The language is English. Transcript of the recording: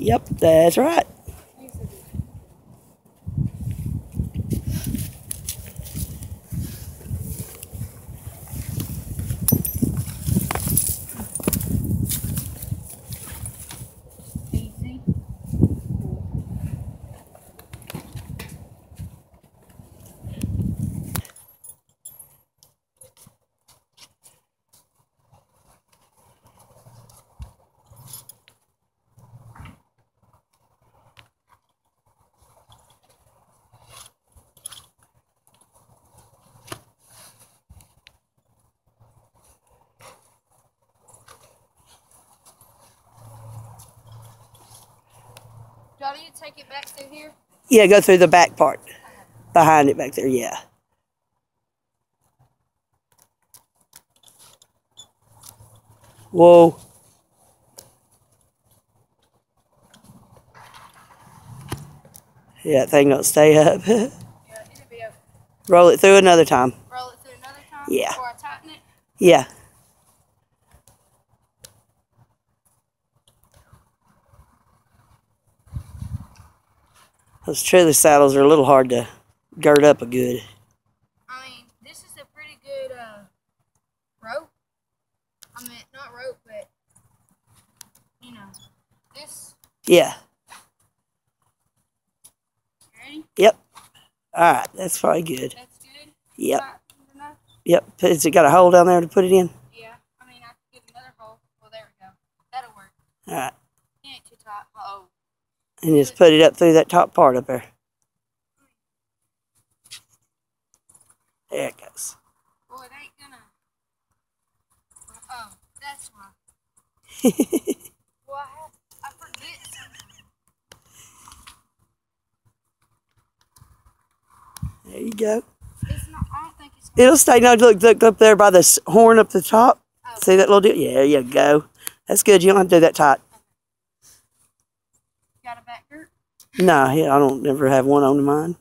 Yep, that's right. Do I need to take it back through here? Yeah, go through the back part. Behind it back there, yeah. Whoa. Yeah, that thing don't stay up. Yeah, it'll be okay. Roll it through another time. Roll it through another time Yeah. before I tighten it. Yeah. Those trailer saddles are a little hard to gird up a good. I mean, this is a pretty good uh, rope. I mean, not rope, but you know, this. Yeah. Ready? Yep. All right, that's probably good. That's good. Yep. Yep. Has it got a hole down there to put it in? Yeah. I mean, I could get another hole. Well, there we go. That'll work. All right. It ain't too tight. Uh oh. And just put it up through that top part up there. There it goes. Well, it ain't gonna. Oh, that's why. Well, I have. I forget something. There you go. It's not. I don't think it's. It'll stay. No, look, look up there by the horn up the top. oh, See that little deal? Yeah, there you go. That's good. You don't have to do that tight. Yeah, I don't never have one on mine.